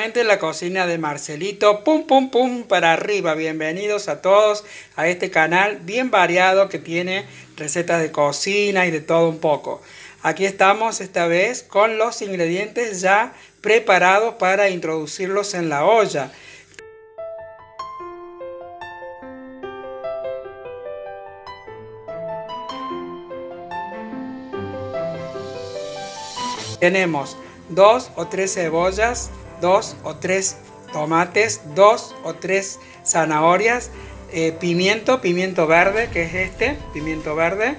la cocina de Marcelito. Pum, pum, pum, para arriba. Bienvenidos a todos a este canal bien variado que tiene recetas de cocina y de todo un poco. Aquí estamos esta vez con los ingredientes ya preparados para introducirlos en la olla. Tenemos dos o tres cebollas, dos o tres tomates, dos o tres zanahorias, eh, pimiento, pimiento verde, que es este, pimiento verde,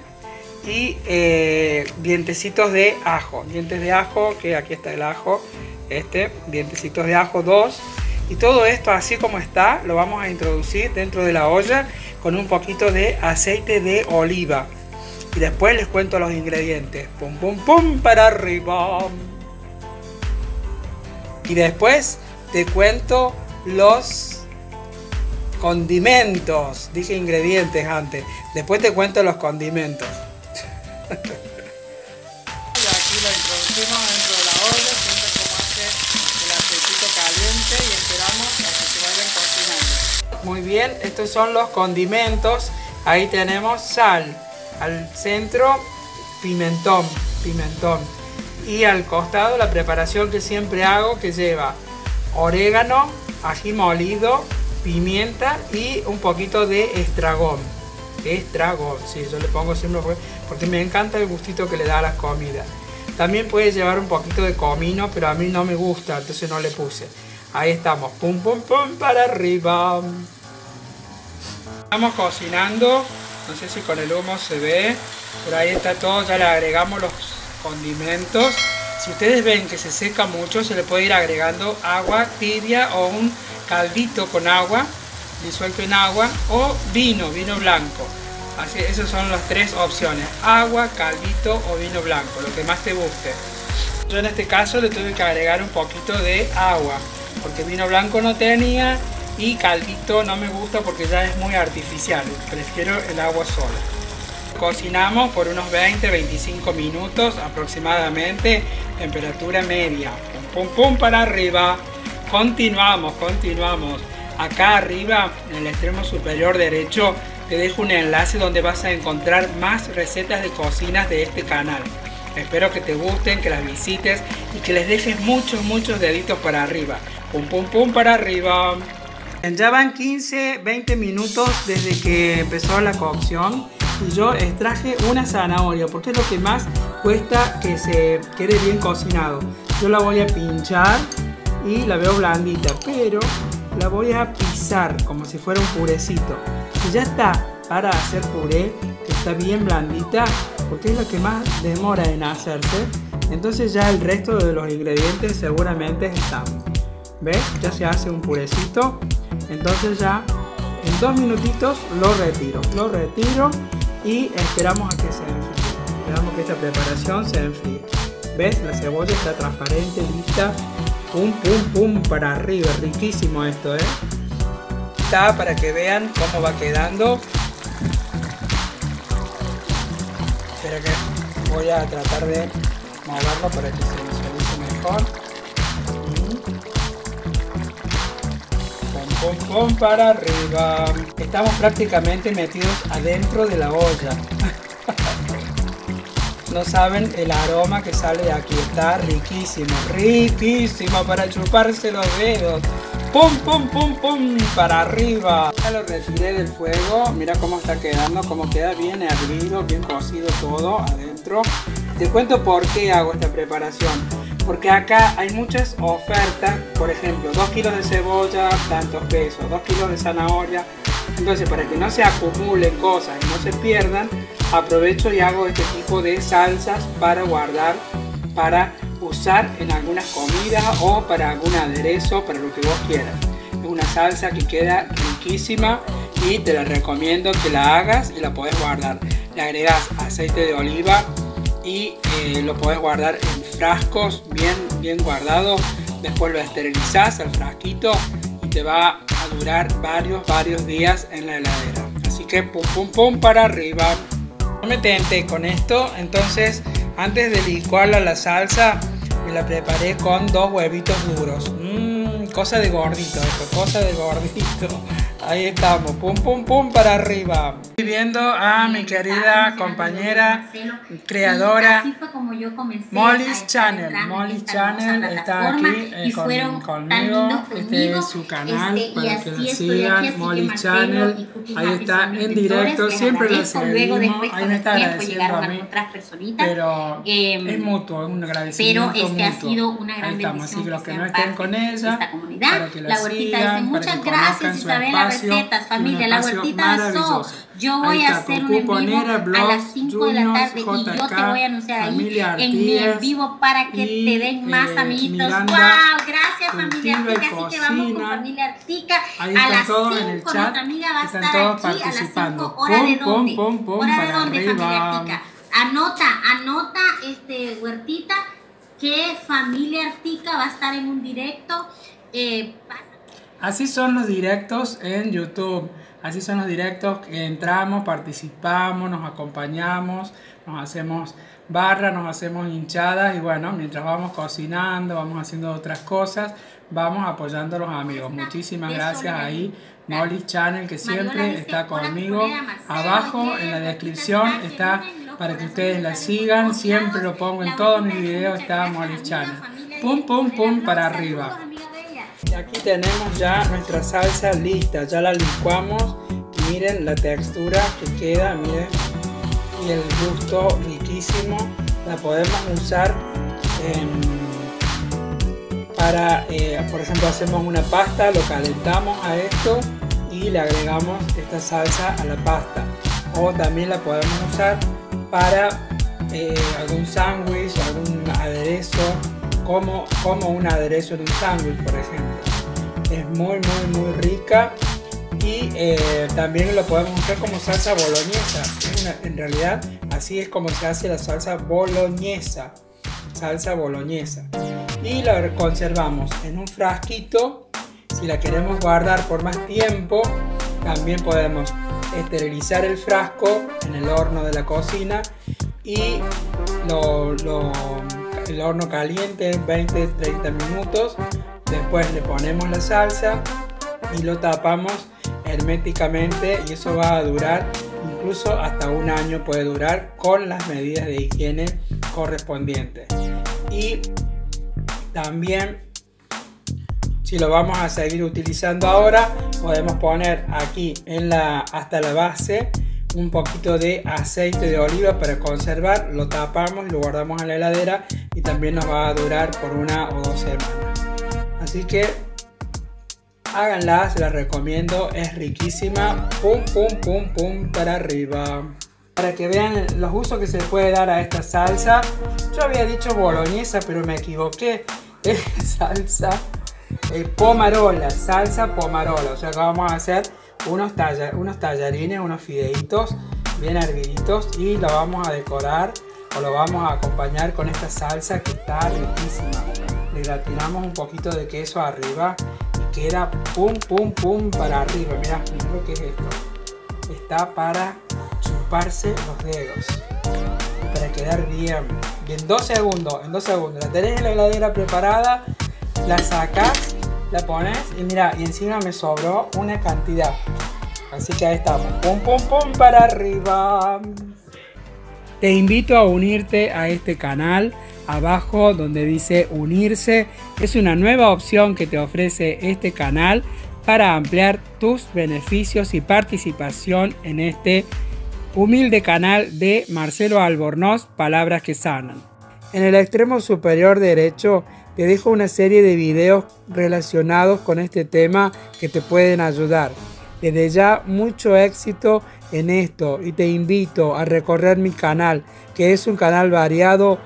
y eh, dientecitos de ajo, dientes de ajo, que aquí está el ajo, este, dientecitos de ajo, dos, y todo esto así como está, lo vamos a introducir dentro de la olla con un poquito de aceite de oliva. Y después les cuento los ingredientes. Pum, pum, pum, para arriba. Y después te cuento los condimentos. Dije ingredientes antes. Después te cuento los condimentos. y aquí lo introducimos dentro de la olla. Siempre como hace el aceitito caliente y esperamos a que se vayan cocinando. Muy bien, estos son los condimentos. Ahí tenemos sal. Al centro pimentón, pimentón y al costado la preparación que siempre hago que lleva orégano, ají molido, pimienta y un poquito de estragón. Estragón, sí, yo le pongo siempre porque me encanta el gustito que le da a las comidas. También puede llevar un poquito de comino, pero a mí no me gusta, entonces no le puse. Ahí estamos, pum pum pum para arriba. Estamos cocinando, no sé si con el humo se ve, pero ahí está todo, ya le agregamos los condimentos. Si ustedes ven que se seca mucho, se le puede ir agregando agua tibia o un caldito con agua, disuelto en agua, o vino, vino blanco. Así, esas son las tres opciones, agua, caldito o vino blanco, lo que más te guste. Yo en este caso le tuve que agregar un poquito de agua, porque vino blanco no tenía y caldito no me gusta porque ya es muy artificial, prefiero el agua sola. Cocinamos por unos 20-25 minutos aproximadamente, temperatura media. Pum, pum, pum para arriba. Continuamos, continuamos. Acá arriba, en el extremo superior derecho, te dejo un enlace donde vas a encontrar más recetas de cocinas de este canal. Espero que te gusten, que las visites y que les dejes muchos, muchos deditos para arriba. Pum, pum, pum para arriba. Ya van 15, 20 minutos desde que empezó la cocción yo extraje una zanahoria porque es lo que más cuesta que se quede bien cocinado. Yo la voy a pinchar y la veo blandita, pero la voy a pisar como si fuera un purecito. Y ya está para hacer puré, que está bien blandita, porque es lo que más demora en hacerse. Entonces ya el resto de los ingredientes seguramente están. ¿Ves? Ya se hace un purecito. Entonces ya en dos minutitos lo retiro. Lo retiro y esperamos a que se enfríe. Esperamos que esta preparación se enfríe. ¿Ves? La cebolla está transparente, lista. Pum, pum, pum para arriba. Riquísimo esto, ¿eh? Está para que vean cómo va quedando. Que voy a tratar de moverlo para que se visualice mejor. Pum pum para arriba. Estamos prácticamente metidos adentro de la olla. no saben el aroma que sale de aquí. Está riquísimo, riquísimo para chuparse los dedos. Pum, pum, pum, pum, para arriba. Ya lo retiré del fuego. Mira cómo está quedando, cómo queda bien hervido, bien cocido todo adentro. Te cuento por qué hago esta preparación porque acá hay muchas ofertas, por ejemplo, 2 kilos de cebolla, tantos pesos, 2 kilos de zanahoria. Entonces, para que no se acumulen cosas y no se pierdan, aprovecho y hago este tipo de salsas para guardar, para usar en algunas comidas o para algún aderezo, para lo que vos quieras. Es una salsa que queda riquísima y te la recomiendo que la hagas y la podés guardar. Le agregas aceite de oliva y eh, lo podés guardar en frascos bien, bien guardados. Después lo esterilizás al frasquito y te va a durar varios, varios días en la heladera. Así que pum, pum, pum para arriba. No me tenté con esto, entonces antes de licuarla la salsa me la preparé con dos huevitos duros. Mmm, cosa de gordito, esto, cosa de gordito. Ahí estamos, pum, pum, pum para arriba. Estoy viendo a mi querida compañera, creadora, Molly's Channel. Molly's Channel está aquí eh, con, conmigo. Este es su canal este, para que la sigan. Molly's Channel. Ahí está en directo, siempre lo seguimos. Ahí me está agradeciendo a mí. Pero em, es mutuo, es un agradecimiento. Pero este ha sido una gran Ahí estamos, así que los que no estén con ella, para que la, sigan, muchas gracias Isabela recetas, familia. La huertita So. Yo voy a hacer un en vivo a las 5 de la tarde y yo te voy a anunciar ahí en mi en vivo para que te den más eh, amiguitos. ¡Wow! Gracias, familia Artica. Así que vamos con familia Artica. A las 5 nuestra amiga va a estar aquí a las 5 hora de dónde. Hora de dónde, familia Artica. Anota, anota este huertita que familia Artica va a estar en un directo. Eh, Así son los directos en YouTube. Así son los directos que entramos, participamos, nos acompañamos, nos hacemos barra, nos hacemos hinchadas y bueno, mientras vamos cocinando, vamos haciendo otras cosas, vamos apoyando a los amigos. Muchísimas gracias ahí, Molly Channel, que siempre está conmigo. Abajo en la descripción está para que ustedes la sigan, siempre lo pongo en todos mis videos, está Molly Channel. Pum, pum, pum para arriba. Y aquí tenemos ya nuestra salsa lista, ya la licuamos. Miren la textura que queda, miren. Y el gusto riquísimo. La podemos usar para, eh, por ejemplo, hacemos una pasta, lo calentamos a esto y le agregamos esta salsa a la pasta. O también la podemos usar para eh, algún sándwich, algún aderezo como, como un aderezo de un sándwich, por ejemplo. Es muy, muy, muy rica y eh, también lo podemos usar como salsa boloñesa. en realidad, así es como se hace la salsa boloñesa. Salsa boloñesa. Y la conservamos en un frasquito. Si la queremos guardar por más tiempo, también podemos esterilizar el frasco en el horno de la cocina y lo el horno caliente 20-30 minutos. Después le ponemos la salsa y lo tapamos herméticamente y eso va a durar incluso hasta un año puede durar con las medidas de higiene correspondientes. Y también si lo vamos a seguir utilizando ahora podemos poner aquí en la hasta la base un poquito de aceite de oliva para conservar, lo tapamos y lo guardamos en la heladera y también nos va a durar por una o dos semanas. Así que háganla, se la recomiendo, es riquísima. Pum, pum, pum, pum para arriba. Para que vean los usos que se puede dar a esta salsa. Yo había dicho boloñesa, pero me equivoqué. Es salsa eh, pomarola, salsa pomarola. O sea que vamos a hacer unos, tallarines, unos fideitos bien herviditos y lo vamos a decorar o lo vamos a acompañar con esta salsa que está riquísima. Le gratinamos un poquito de queso arriba y queda pum pum pum para arriba. Mira, mira lo que es esto. Está para chuparse los dedos. Para quedar bien. Y en dos segundos, en dos segundos. La tenés en la heladera preparada, la sacas la pones y mira, y encima me sobró una cantidad. Así que ahí estamos. Pum, pum, pum para arriba. Te invito a unirte a este canal. Abajo donde dice unirse es una nueva opción que te ofrece este canal para ampliar tus beneficios y participación en este humilde canal de Marcelo Albornoz, Palabras que Sanan. En el extremo superior derecho te dejo una serie de videos relacionados con este tema que te pueden ayudar. Desde ya mucho éxito en esto y te invito a recorrer mi canal, que es un canal variado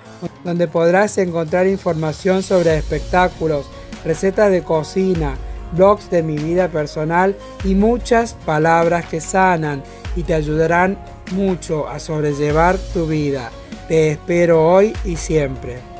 donde podrás encontrar información sobre espectáculos, recetas de cocina, blogs de mi vida personal y muchas palabras que sanan y te ayudarán mucho a sobrellevar tu vida. Te espero hoy y siempre.